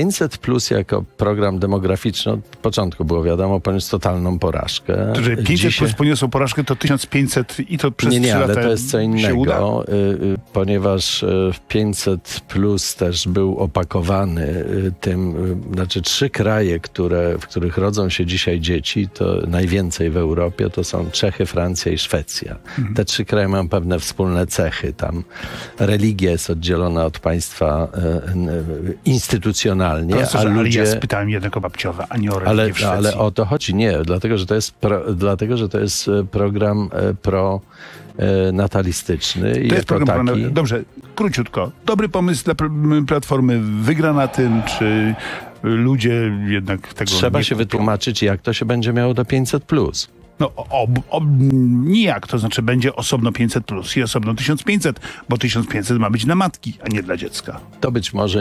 500 plus jako program demograficzny od początku było wiadomo, poniósł totalną porażkę. Że 500 Dzisiaj- plus poniosło porażkę, to 1500 i to przez nie, nie, 3 ale to jest co innego, y, y, ponieważ y, 500 plus też był opakowany y, tym, y, znaczy trzy kraje, które, w których rodzą się dzisiaj dzieci, to najwięcej w Europie, to są Czechy, Francja i Szwecja. Mhm. Te trzy kraje mają pewne wspólne cechy. Tam religia jest oddzielona od państwa y, instytucjonalnie, Profesorze, a ale ludzie... ja spytałem jednak o babciowe, a nie o religię Ale, w Szwecji. ale o to chodzi. Nie, dlatego że to jest, pro, dlatego, że to jest e, program e, pro e, natalistyczny To jest program. taki. Dobrze, króciutko. Dobry pomysł dla pl- Platformy. Wygra na tym, czy ludzie jednak tego Trzeba nie się wytłumaczyć, jak to się będzie miało do 500 plus. No, o, o, nijak, to znaczy będzie osobno 500 plus i osobno 1500, bo 1500 ma być na matki, a nie dla dziecka. To być może